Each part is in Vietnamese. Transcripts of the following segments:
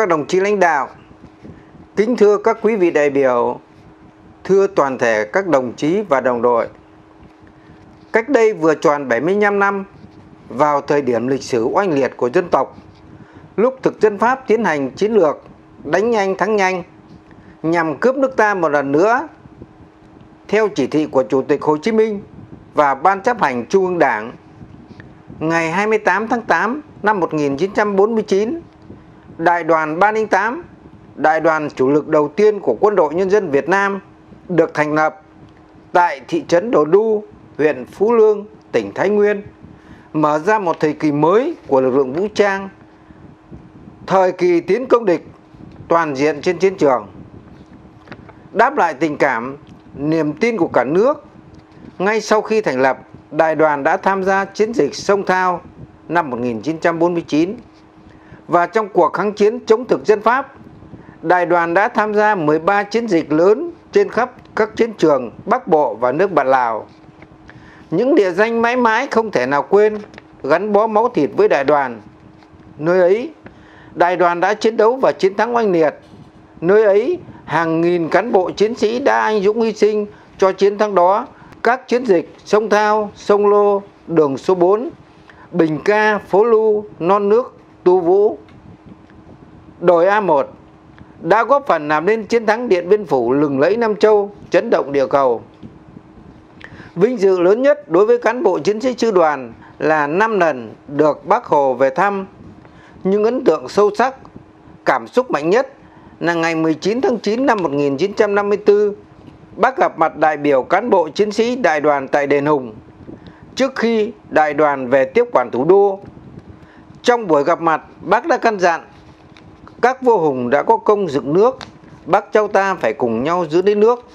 các đồng chí lãnh đạo, kính thưa các quý vị đại biểu, thưa toàn thể các đồng chí và đồng đội. Cách đây vừa tròn 75 năm, vào thời điểm lịch sử oanh liệt của dân tộc, lúc thực dân Pháp tiến hành chiến lược đánh nhanh thắng nhanh nhằm cướp nước ta một lần nữa, theo chỉ thị của Chủ tịch Hồ Chí Minh và Ban chấp hành Trung ương Đảng, ngày 28 tháng 8 năm 1949, Đại đoàn 308, đại đoàn chủ lực đầu tiên của Quân đội Nhân dân Việt Nam được thành lập tại thị trấn Đồ Đu, huyện Phú Lương, tỉnh Thái Nguyên, mở ra một thời kỳ mới của lực lượng vũ trang, thời kỳ tiến công địch toàn diện trên chiến trường. Đáp lại tình cảm, niềm tin của cả nước, ngay sau khi thành lập, đại đoàn đã tham gia chiến dịch sông Thao năm 1949 và trong cuộc kháng chiến chống thực dân Pháp, đại đoàn đã tham gia 13 chiến dịch lớn trên khắp các chiến trường Bắc Bộ và nước bạn Lào. Những địa danh mãi mãi không thể nào quên, gắn bó máu thịt với đại đoàn. Nơi ấy, đại đoàn đã chiến đấu và chiến thắng oanh liệt. Nơi ấy, hàng nghìn cán bộ chiến sĩ đã anh dũng hy sinh cho chiến thắng đó. Các chiến dịch sông Thao, sông Lô, đường số 4, Bình Ca, Phố Lu, Non Nước, Tu Vũ. Đồi A1 đã góp phần làm nên chiến thắng Điện Biên Phủ lừng lẫy Nam Châu, chấn động địa cầu. Vinh dự lớn nhất đối với cán bộ chiến sĩ sư đoàn là 5 lần được Bác Hồ về thăm. Nhưng ấn tượng sâu sắc, cảm xúc mạnh nhất là ngày 19 tháng 9 năm 1954, bác gặp mặt đại biểu cán bộ chiến sĩ đại đoàn tại Đền Hùng trước khi đại đoàn về tiếp quản thủ đô. Trong buổi gặp mặt, bác đã căn dặn các vua hùng đã có công dựng nước, bác cháu ta phải cùng nhau giữ lấy nước.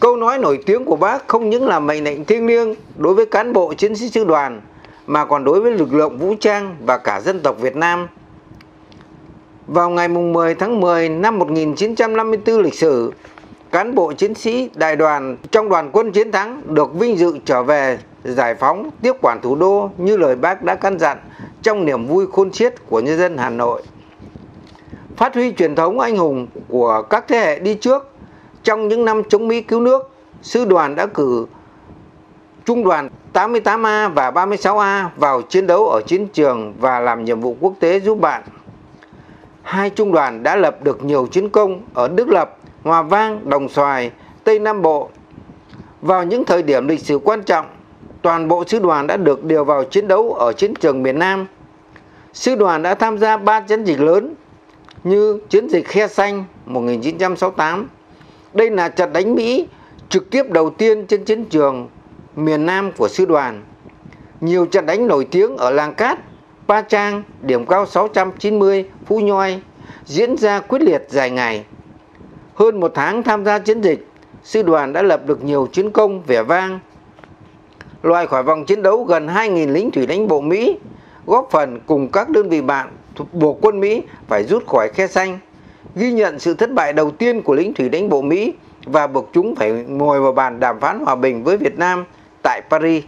Câu nói nổi tiếng của bác không những là mệnh lệnh thiêng liêng đối với cán bộ chiến sĩ sư đoàn mà còn đối với lực lượng vũ trang và cả dân tộc Việt Nam. Vào ngày 10 tháng 10 năm 1954 lịch sử, cán bộ chiến sĩ đại đoàn trong đoàn quân chiến thắng được vinh dự trở về giải phóng tiếp quản thủ đô như lời bác đã căn dặn trong niềm vui khôn xiết của nhân dân Hà Nội. Phát huy truyền thống anh hùng của các thế hệ đi trước trong những năm chống Mỹ cứu nước, sư đoàn đã cử trung đoàn 88A và 36A vào chiến đấu ở chiến trường và làm nhiệm vụ quốc tế giúp bạn. Hai trung đoàn đã lập được nhiều chiến công ở Đức Lập, Hòa Vang, Đồng Xoài, Tây Nam Bộ. Vào những thời điểm lịch sử quan trọng, toàn bộ sư đoàn đã được điều vào chiến đấu ở chiến trường miền Nam. Sư đoàn đã tham gia ba chiến dịch lớn như chiến dịch Khe Xanh 1968, Đây là trận đánh Mỹ trực tiếp đầu tiên trên chiến trường miền Nam của sư đoàn. Nhiều trận đánh nổi tiếng ở Làng Cát, Pa Trang, điểm cao 690, Phú Nhoi diễn ra quyết liệt dài ngày. Hơn một tháng tham gia chiến dịch, sư đoàn đã lập được nhiều chiến công vẻ vang. Loại khỏi vòng chiến đấu gần 2.000 lính thủy đánh bộ Mỹ, góp phần cùng các đơn vị bạn buộc quân Mỹ phải rút khỏi khe xanh, ghi nhận sự thất bại đầu tiên của lính thủy đánh bộ Mỹ và buộc chúng phải ngồi vào bàn đàm phán hòa bình với Việt Nam tại Paris.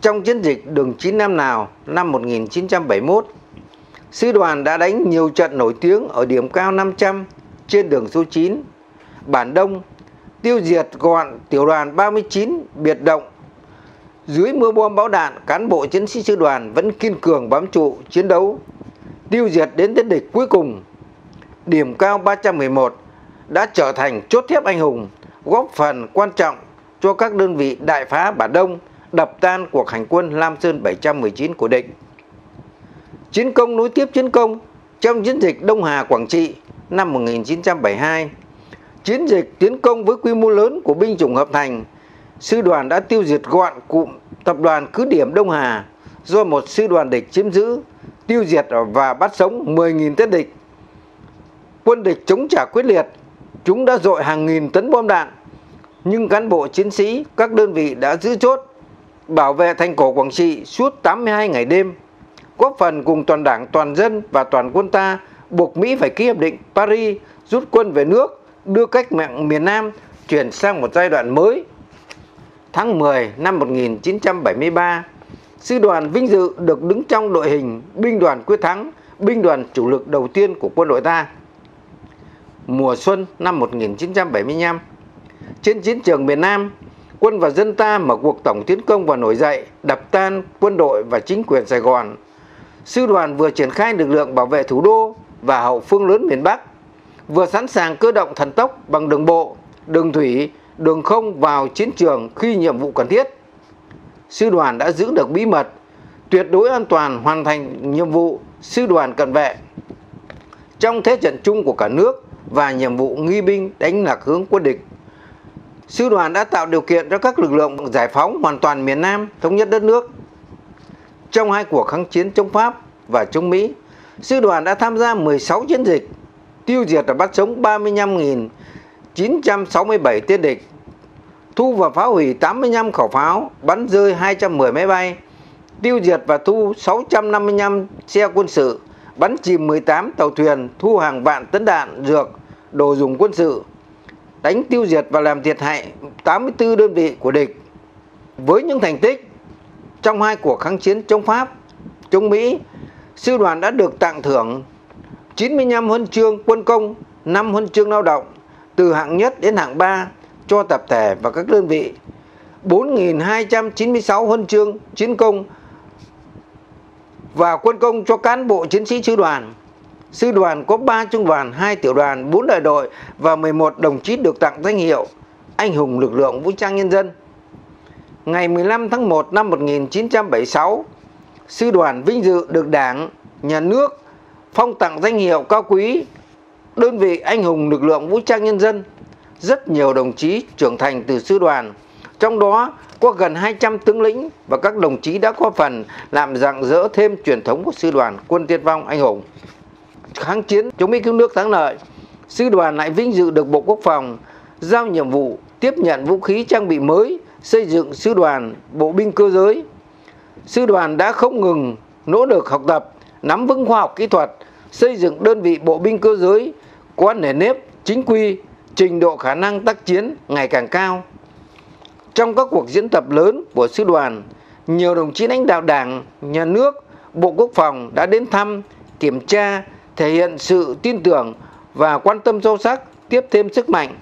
Trong chiến dịch đường 9 năm nào năm 1971, sư đoàn đã đánh nhiều trận nổi tiếng ở điểm cao 500 trên đường số 9, Bản Đông, tiêu diệt gọn tiểu đoàn 39 biệt động. Dưới mưa bom bão đạn, cán bộ chiến sĩ sư đoàn vẫn kiên cường bám trụ chiến đấu, tiêu diệt đến tên địch cuối cùng. Điểm cao 311 đã trở thành chốt thép anh hùng, góp phần quan trọng cho các đơn vị đại phá Bản Đông, đập tan cuộc hành quân Lam Sơn 719 của địch. Chiến công nối tiếp chiến công trong chiến dịch Đông Hà Quảng Trị năm 1972. Chiến dịch tiến công với quy mô lớn của binh chủng hợp thành, sư đoàn đã tiêu diệt gọn cụm tập đoàn cứ điểm Đông Hà do một sư đoàn địch chiếm giữ, tiêu diệt và bắt sống 10.000 tên địch. Quân địch chống trả quyết liệt, chúng đã dội hàng nghìn tấn bom đạn, nhưng cán bộ chiến sĩ các đơn vị đã giữ chốt, bảo vệ thành cổ Quảng Trị suốt 82 ngày đêm, góp phần cùng toàn đảng, toàn dân và toàn quân ta buộc Mỹ phải ký hiệp định Paris rút quân về nước, đưa cách mạng miền Nam chuyển sang một giai đoạn mới. Tháng 10 năm 1973, sư đoàn vinh dự được đứng trong đội hình binh đoàn quyết thắng, binh đoàn chủ lực đầu tiên của quân đội ta. Mùa xuân năm 1975, trên chiến trường miền Nam, quân và dân ta mở cuộc tổng tiến công và nổi dậy, đập tan quân đội và chính quyền Sài Gòn. Sư đoàn vừa triển khai lực lượng bảo vệ thủ đô và hậu phương lớn miền Bắc, vừa sẵn sàng cơ động thần tốc bằng đường bộ, đường thủy, đường không vào chiến trường khi nhiệm vụ cần thiết. Sư đoàn đã giữ được bí mật, tuyệt đối an toàn hoàn thành nhiệm vụ sư đoàn cận vệ. Trong thế trận chung của cả nước và nhiệm vụ nghi binh đánh lạc hướng quân địch, sư đoàn đã tạo điều kiện cho các lực lượng giải phóng hoàn toàn miền Nam, thống nhất đất nước. Trong hai cuộc kháng chiến chống Pháp và chống Mỹ, sư đoàn đã tham gia 16 chiến dịch, tiêu diệt và bắt sống 35.967 tên địch, thu và phá hủy 85 khẩu pháo, bắn rơi 210 máy bay, tiêu diệt và thu 655 xe quân sự, bắn chìm 18 tàu thuyền, thu hàng vạn tấn đạn, dược, đồ dùng quân sự, đánh tiêu diệt và làm thiệt hại 84 đơn vị của địch. Với những thành tích trong hai cuộc kháng chiến chống Pháp, chống Mỹ, sư đoàn đã được tặng thưởng 95 huân chương quân công, 5 huân chương lao động, từ hạng nhất đến hạng 3 cho tập thể và các đơn vị, 4.296 huân chương chiến công và quân công cho cán bộ chiến sĩ sư đoàn. Sư đoàn có 3 trung đoàn, 2 tiểu đoàn, 4 đại đội và 11 đồng chí được tặng danh hiệu Anh hùng lực lượng vũ trang nhân dân. Ngày 15 tháng 1 năm 1976, sư đoàn vinh dự được Đảng, Nhà nước phong tặng danh hiệu cao quý đơn vị anh hùng lực lượng vũ trang nhân dân. Rất nhiều đồng chí trưởng thành từ sư đoàn, trong đó có gần 200 tướng lĩnh và các đồng chí đã có phần làm rạng rỡ thêm truyền thống của sư đoàn quân tiên phong anh hùng. Kháng chiến chống Mỹ cứu nước thắng lợi, sư đoàn lại vinh dự được Bộ Quốc phòng giao nhiệm vụ tiếp nhận vũ khí trang bị mới, xây dựng sư đoàn bộ binh cơ giới. Sư đoàn đã không ngừng nỗ lực học tập, nắm vững khoa học kỹ thuật, xây dựng đơn vị bộ binh cơ giới có nền nếp, chính quy, trình độ khả năng tác chiến ngày càng cao. Trong các cuộc diễn tập lớn của sư đoàn, nhiều đồng chí lãnh đạo đảng, nhà nước, Bộ Quốc phòng đã đến thăm, kiểm tra, thể hiện sự tin tưởng và quan tâm sâu sắc, tiếp thêm sức mạnh,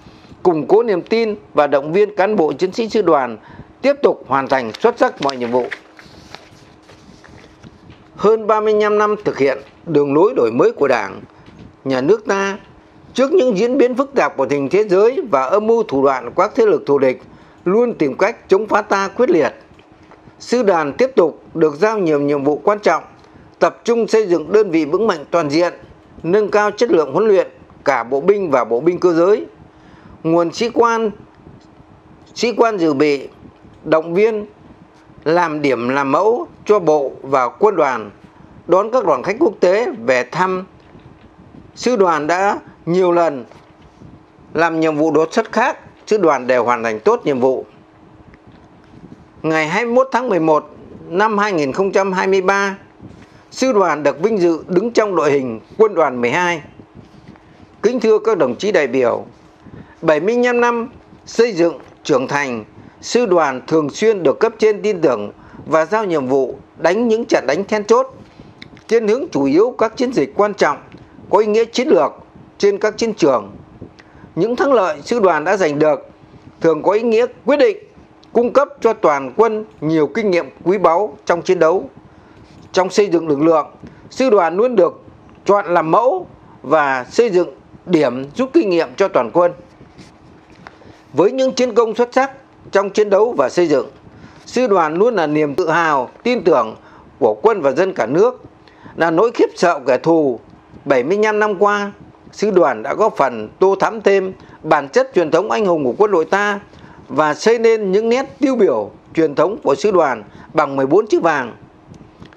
củng cố niềm tin và động viên cán bộ chiến sĩ sư đoàn tiếp tục hoàn thành xuất sắc mọi nhiệm vụ. Hơn 35 năm thực hiện đường lối đổi mới của Đảng, nhà nước ta trước những diễn biến phức tạp của tình thế giới và âm mưu thủ đoạn của các thế lực thù địch luôn tìm cách chống phá ta quyết liệt. Sư đoàn tiếp tục được giao nhiều nhiệm vụ quan trọng, tập trung xây dựng đơn vị vững mạnh toàn diện, nâng cao chất lượng huấn luyện cả bộ binh và bộ binh cơ giới, nguồn sĩ quan sĩ quan dự bị động viên làm điểm làm mẫu cho bộ và quân đoàn đón các đoàn khách quốc tế về thăm sư đoàn đã nhiều lần làm nhiệm vụ đột xuất khác sư đoàn đều hoàn thành tốt nhiệm vụ. Ngày 21 tháng 11 năm 2023 sư đoàn được vinh dự đứng trong đội hình quân đoàn 12 kính thưa các đồng chí đại biểu 75 năm xây dựng, trưởng thành, sư đoàn thường xuyên được cấp trên tin tưởng và giao nhiệm vụ đánh những trận đánh then chốt trên hướng chủ yếu các chiến dịch quan trọng, có ý nghĩa chiến lược trên các chiến trường. Những thắng lợi sư đoàn đã giành được thường có ý nghĩa quyết định cung cấp cho toàn quân nhiều kinh nghiệm quý báu trong chiến đấu. Trong xây dựng lực lượng, sư đoàn luôn được chọn làm mẫu và xây dựng điểm rút kinh nghiệm cho toàn quân. Với những chiến công xuất sắc trong chiến đấu và xây dựng, sư đoàn luôn là niềm tự hào, tin tưởng của quân và dân cả nước, là nỗi khiếp sợ kẻ thù 75 năm qua, sư đoàn đã góp phần tô thắm thêm bản chất truyền thống anh hùng của quân đội ta và xây nên những nét tiêu biểu truyền thống của sư đoàn bằng 14 chữ vàng.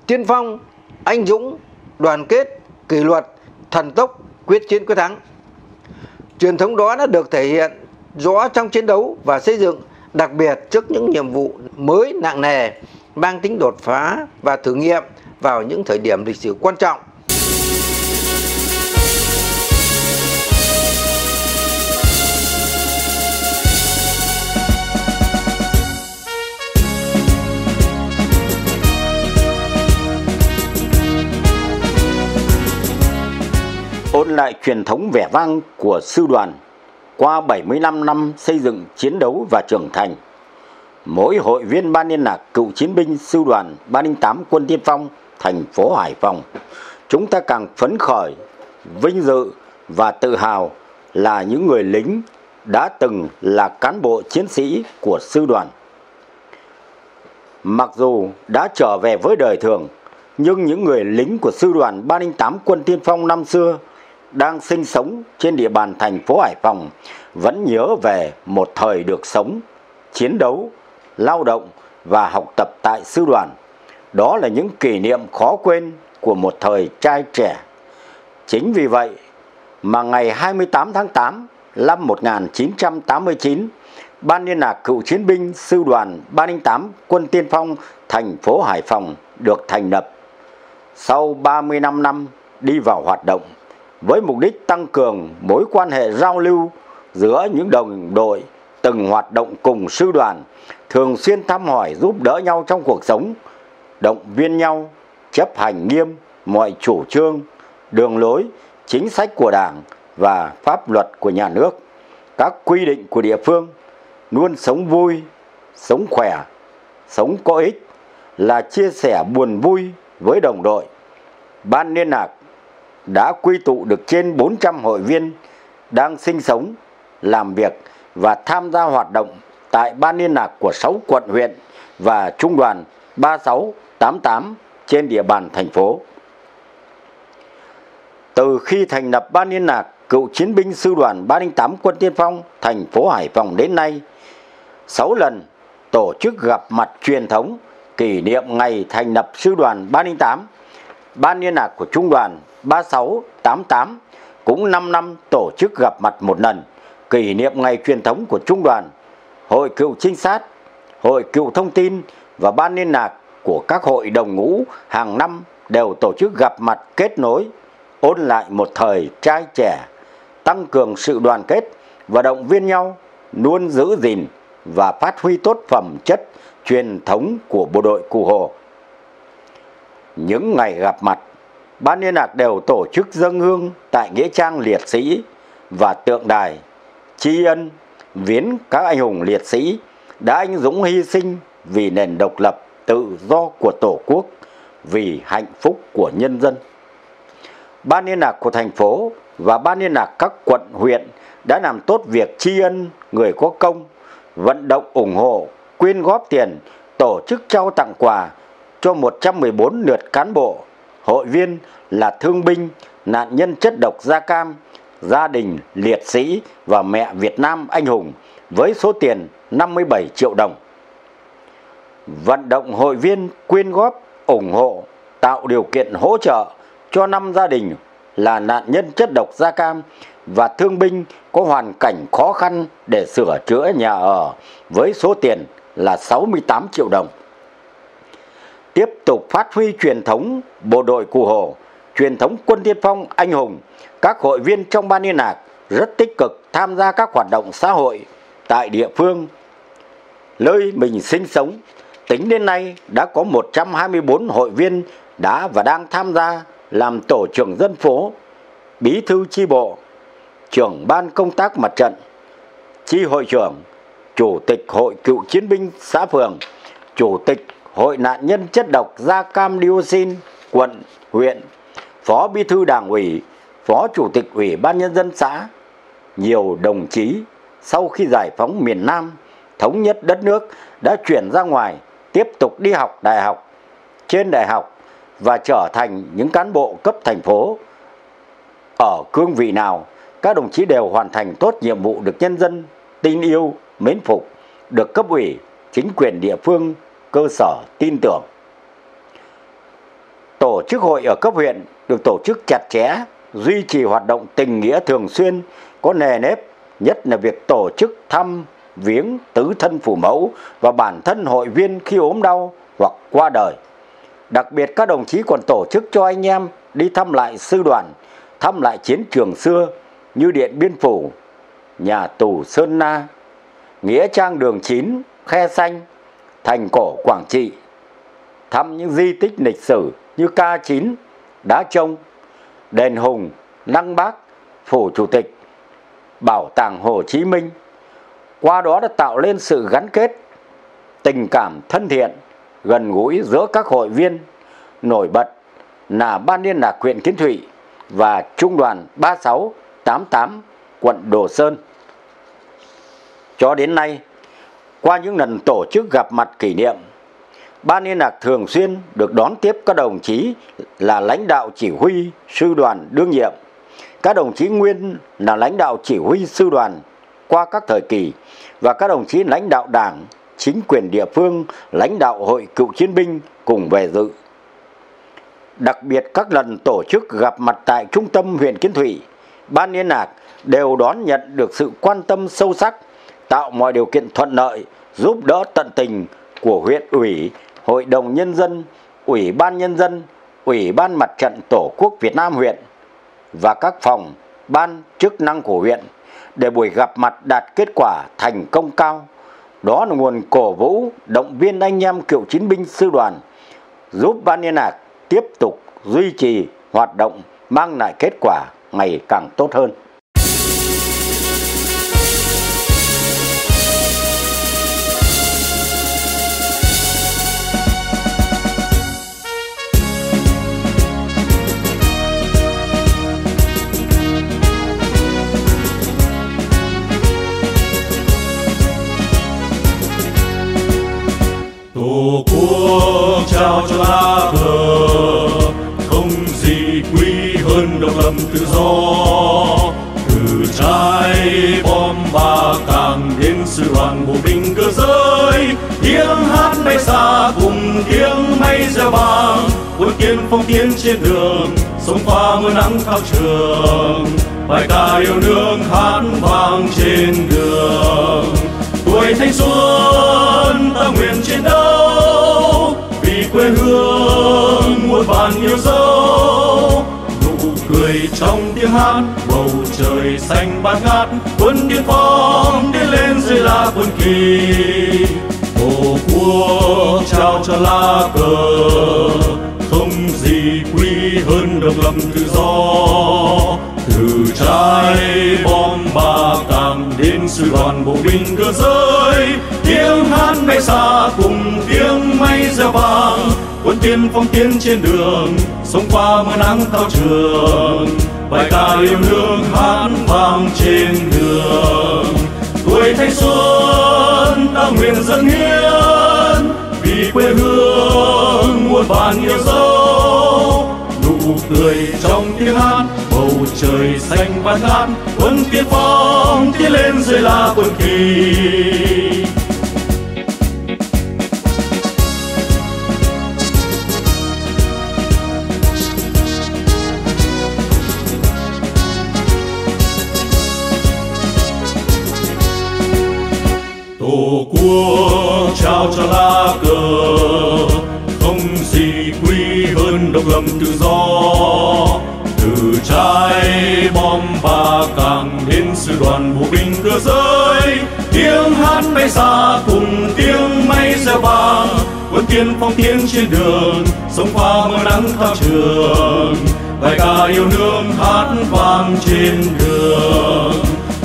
Tiên phong, anh dũng, đoàn kết, kỷ luật, thần tốc, quyết chiến quyết thắng. Truyền thống đó đã được thể hiện rõ trong chiến đấu và xây dựng đặc biệt trước những nhiệm vụ mới nặng nề mang tính đột phá và thử nghiệm vào những thời điểm lịch sử quan trọng ôn lại truyền thống vẻ vang của sư đoàn qua 75 năm xây dựng chiến đấu và trưởng thành. Mỗi hội viên ban liên lạc cựu chiến binh sư đoàn 308 quân tiên phong thành phố Hải Phòng, chúng ta càng phấn khởi, vinh dự và tự hào là những người lính đã từng là cán bộ chiến sĩ của sư đoàn. Mặc dù đã trở về với đời thường, nhưng những người lính của sư đoàn 308 quân tiên phong năm xưa đang sinh sống trên địa bàn thành phố Hải Phòng vẫn nhớ về một thời được sống, chiến đấu, lao động và học tập tại sư đoàn. Đó là những kỷ niệm khó quên của một thời trai trẻ. Chính vì vậy mà ngày 28 tháng 8 năm 1989, Ban Liên lạc Cựu Chiến binh Sư đoàn 308 Quân Tiên phong thành phố Hải Phòng được thành lập. Sau 35 năm đi vào hoạt động, với mục đích tăng cường mối quan hệ giao lưu giữa những đồng đội từng hoạt động cùng sư đoàn, thường xuyên thăm hỏi giúp đỡ nhau trong cuộc sống, động viên nhau, chấp hành nghiêm mọi chủ trương, đường lối, chính sách của Đảng và pháp luật của nhà nước, các quy định của địa phương, luôn sống vui, sống khỏe, sống có ích là chia sẻ buồn vui với đồng đội. Ban liên lạc đã quy tụ được trên 400 hội viên đang sinh sống, làm việc và tham gia hoạt động tại ban liên lạc của 6 quận huyện và trung đoàn 3688 trên địa bàn thành phố. Từ khi thành lập ban liên lạc cựu chiến binh sư đoàn 308 quân tiên phong thành phố Hải Phòng đến nay, 6 lần tổ chức gặp mặt truyền thống kỷ niệm ngày thành lập sư đoàn 308, ban liên lạc của trung đoàn 3688 cũng 5 năm tổ chức gặp mặt một lần, kỷ niệm ngày truyền thống của trung đoàn, hội cựu trinh sát, hội cựu thông tin và ban liên lạc của các hội đồng ngũ hàng năm đều tổ chức gặp mặt kết nối, ôn lại một thời trai trẻ, tăng cường sự đoàn kết và động viên nhau luôn giữ gìn và phát huy tốt phẩm chất truyền thống của bộ đội Cụ Hồ. Những ngày gặp mặt ban liên lạc đều tổ chức dâng hương tại nghĩa trang liệt sĩ và tượng đài tri ân viếng các anh hùng liệt sĩ đã anh dũng hy sinh vì nền độc lập tự do của tổ quốc, vì hạnh phúc của nhân dân. Ban liên lạc của thành phố và ban liên lạc các quận, huyện đã làm tốt việc tri ân người có công, vận động, ủng hộ, quyên góp tiền, tổ chức trao tặng quà cho 114 lượt cán bộ hội viên là thương binh, nạn nhân chất độc da cam, gia đình liệt sĩ và mẹ Việt Nam anh hùng với số tiền 57 triệu đồng. Vận động hội viên quyên góp, ủng hộ, tạo điều kiện hỗ trợ cho năm gia đình là nạn nhân chất độc da cam và thương binh có hoàn cảnh khó khăn để sửa chữa nhà ở với số tiền là 68 triệu đồng. Tiếp tục phát huy truyền thống bộ đội Cụ Hồ, truyền thống quân tiên phong anh hùng, các hội viên trong ban liên lạc rất tích cực tham gia các hoạt động xã hội tại địa phương nơi mình sinh sống. Tính đến nay đã có 124 hội viên đã và đang tham gia làm tổ trưởng dân phố, bí thư chi bộ, trưởng ban công tác mặt trận, chi hội trưởng, chủ tịch hội cựu chiến binh xã phường, chủ tịch hội nạn nhân chất độc da cam dioxin quận, huyện, phó bí thư đảng ủy, phó chủ tịch ủy ban nhân dân xã. Nhiều đồng chí sau khi giải phóng miền Nam, thống nhất đất nước đã chuyển ra ngoài tiếp tục đi học đại học, trên đại học và trở thành những cán bộ cấp thành phố. Ở cương vị nào, các đồng chí đều hoàn thành tốt nhiệm vụ được nhân dân tin yêu, mến phục, được cấp ủy, chính quyền địa phương, cơ sở tin tưởng. Tổ chức hội ở cấp huyện được tổ chức chặt chẽ, duy trì hoạt động tình nghĩa thường xuyên, có nề nếp, nhất là việc tổ chức thăm, viếng tứ thân phụ mẫu và bản thân hội viên khi ốm đau hoặc qua đời. Đặc biệt các đồng chí còn tổ chức cho anh em đi thăm lại sư đoàn, thăm lại chiến trường xưa như Điện Biên Phủ, nhà tù Sơn Na, Nghĩa Trang Đường 9, Khe Xanh, Thành Cổ Quảng Trị, thăm những di tích lịch sử như K9, Đá Trông, Đền Hùng, Lăng Bác, Phủ Chủ tịch, Bảo tàng Hồ Chí Minh. Qua đó đã tạo lên sự gắn kết, tình cảm thân thiện, gần gũi giữa các hội viên nổi bật là Ban Liên lạc huyện Kiến Thụy và Trung đoàn 3688 quận Đồ Sơn. Cho đến nay, qua những lần tổ chức gặp mặt kỷ niệm, Ban Liên lạc thường xuyên được đón tiếp các đồng chí là lãnh đạo chỉ huy sư đoàn đương nhiệm, các đồng chí nguyên là lãnh đạo chỉ huy sư đoàn qua các thời kỳ và các đồng chí lãnh đạo đảng, chính quyền địa phương, lãnh đạo hội cựu chiến binh cùng về dự. Đặc biệt các lần tổ chức gặp mặt tại trung tâm huyện Kiến Thụy, Ban Liên lạc đều đón nhận được sự quan tâm sâu sắc, tạo mọi điều kiện thuận lợi, giúp đỡ tận tình của huyện ủy, hội đồng nhân dân, ủy ban nhân dân, ủy ban mặt trận tổ quốc Việt Nam huyện và các phòng, ban chức năng của huyện để buổi gặp mặt đạt kết quả thành công cao. Đó là nguồn cổ vũ, động viên anh em cựu chiến binh sư đoàn, giúp ban liên lạc tiếp tục duy trì hoạt động mang lại kết quả ngày càng tốt hơn. Tự do từ trái bom ba càng đến sư đoàn bộ binh cơ giới tiếng hát bay xa cùng tiếng mây reo vang quân tiên phong tiến trên đường sống pha mưa nắng thao trường bài ca yêu nước hát vang trên đường tuổi thanh xuân ta nguyện chiến đấu vì quê hương muôn vàn yêu dấu trong tiếng hát, bầu trời xanh bát ngát, quân tiên phong đi lên dưới lá quân kỳ. Tổ quốc trao cho lá cờ, không gì quý hơn độc lập tự do. Từ trái bom ba càng đến sư đoàn bộ binh cơ giới tiếng hát bay xa cùng tiếng máy reo vang quân tiên phong tiến trên đường, sống qua mưa nắng thao trường. Bài ca yêu nước hát vang trên đường. Tuổi thanh xuân ta nguyện dâng hiến, vì quê hương muôn vàn yêu dấu. Nụ cười trong tiếng hát, bầu trời xanh bát ngát. Quân tiên phong tiến lên dưới là quân kỳ. Quốc trao cho lá cờ. Không gì quý hơn độc lập tự do. Từ trái bom và càng đến sư đoàn bộ binh cơ giới tiếng hát bay xa cùng tiếng máy reo vang. Quân tiên phong tiến trên đường, sông pha mưa nắng thao trường. Bài ca yêu nước hát vang trên đường.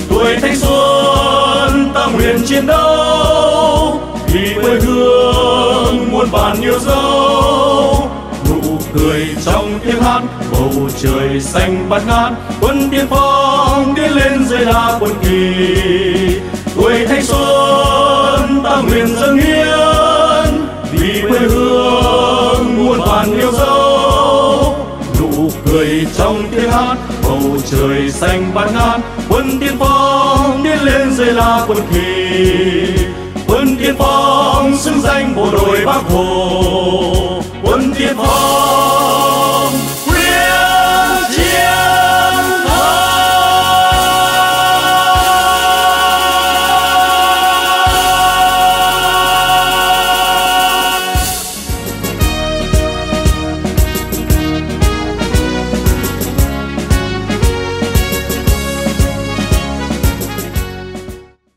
Tuổi thanh xuân nguyện chiến đấu vì quê hương muôn vàn yêu dấu, nụ cười trong tiếng hát, bầu trời xanh bát ngát, quân tiên phong tiến lên dưới đá quân kỳ. Tuổi thanh xuân ta nguyện dâng hiến, vì quê hương muôn vàn yêu dấu, nụ cười trong tiếng hát, bầu trời xanh bát ngát, quân tiên phong lên dưới la quân kỳ. Quân tiên phong xứng danh bộ đội bác hồ. Quân tiên phong